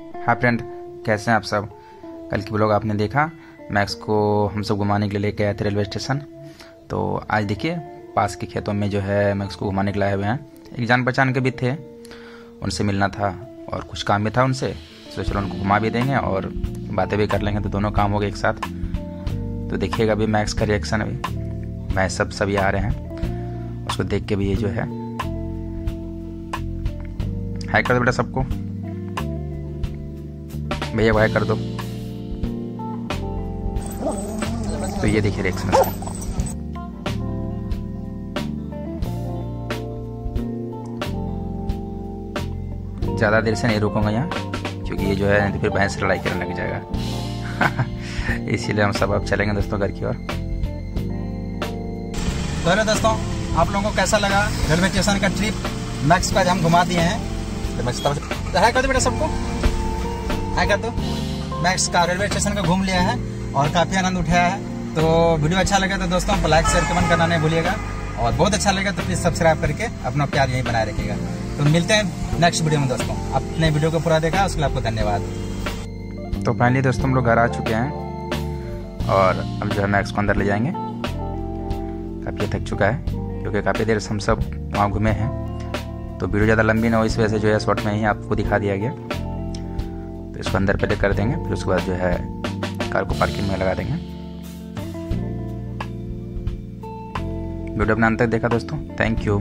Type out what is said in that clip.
Hi friend कैसे हैं आप सब? कल की ब्लॉग आपने देखा, मैक्स को हम सब घुमाने के लिए लेके आए थे रेलवे स्टेशन। तो आज देखिए, पास के खेतों में जो है मैक्स को घुमाने के लिए हुए हैं। एक जान पहचान के भी थे, उनसे मिलना था और कुछ काम भी था उनसे। तो चलो उनको घुमा भी देंगे और बातें भी कर लेंगे तो दोनों काम हो गए एक साथ। तो देखिएगा अभी मैक्स का रिएक्शन अभी। मैं सब सभी आ रहे हैं। उसको देख के भी ये जो है। हाई कर दो बेटा सबको। भैया हाई कर दो। तो ये देखिए रिएक्शन ज़्यादा देर से नहीं रुकूँगा यहाँ, क्योंकि ये जो है तो फिर भैंस लड़ाई करने लग जाएगा। इसीलिए हम सब अब चलेंगे दोस्तों घर की ओर। तो हेलो दोस्तों, आप लोगों को कैसा लगा रेलवे स्टेशन का ट्रिप मैक्स का हम घुमा दिए हैं। तो तरफ़ हाई कर दो बेटा सबको। हाई कर दो मैक्स का रेलवे स्टेशन का घूम लिया है और काफ़ी आनंद उठाया है। तो वीडियो अच्छा लगा तो दोस्तों को लाइक, शेयर, कमेंट करना नहीं भूलिएगा। और बहुत अच्छा लगा तो प्लीज़ सब्सक्राइब करके अपना प्यार यहीं बनाए रखिएगा। तो मिलते हैं नेक्स्ट वीडियो में दोस्तों। अपने वीडियो को पूरा देखा, उसके लिए आपको धन्यवाद। तो फाइनली दोस्तों, हम लोग घर आ चुके हैं और अब जो है मैक्स को अंदर ले जाएँगे। काफ़ी थक चुका है, क्योंकि काफ़ी देर से हम सब वहाँ घूमे हैं। तो वीडियो ज़्यादा लंबी ना हो, इस वजह से जो है शॉर्ट में ही आपको दिखा दिया गया। तो इसको अंदर पहले कर देंगे, फिर उसके बाद जो है कार को पार्किंग में लगा देंगे। वीडियो अपने अंत तक देखा दोस्तों थैंक यू